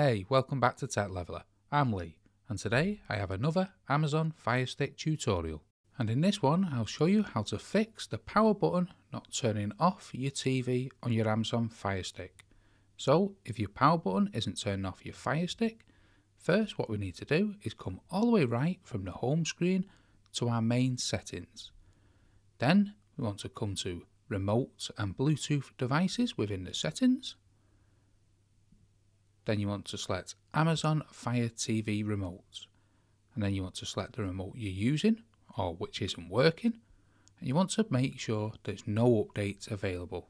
Hey, welcome back to Tech Leveller. I'm Lee, and today I have another Amazon Fire Stick tutorial. And in this one, I'll show you how to fix the power button not turning off your TV on your Amazon Fire Stick. So, if your power button isn't turning off your Fire Stick, first what we need to do is come all the way right from the home screen to our main settings. Then we want to come to remote and Bluetooth devices within the settings. Then you want to select Amazon Fire TV remote. And then you want to select the remote you're using or which isn't working. And you want to make sure there's no updates available.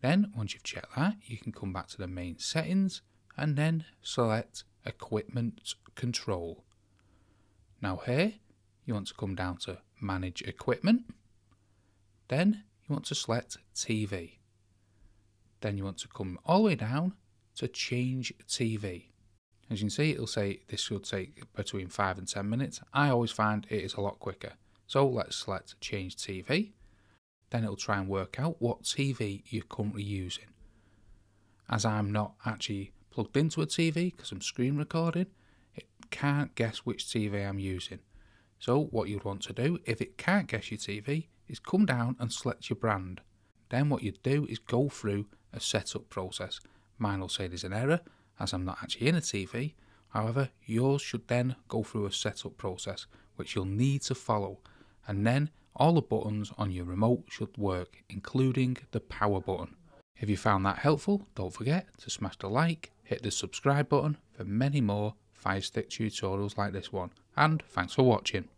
Then once you've checked that, you can come back to the main settings and then select equipment control. Now here, you want to come down to manage equipment. Then you want to select TV. Then you want to come all the way down to change TV. As you can see, it'll say this will take between 5 and 10 minutes. I always find it is a lot quicker. So let's select change TV. Then it'll try and work out what TV you're currently using. As I'm not actually plugged into a TV because I'm screen recording, it can't guess which TV I'm using. So what you'd want to do, if it can't guess your TV, is come down and select your brand. Then what you'd do is go through a setup process. Mine will say there's an error as I'm not actually in a TV. However, yours should then go through a setup process which you'll need to follow and then all the buttons on your remote should work including the power button. If you found that helpful, don't forget to smash the like, hit the subscribe button for many more Fire Stick tutorials like this one and thanks for watching.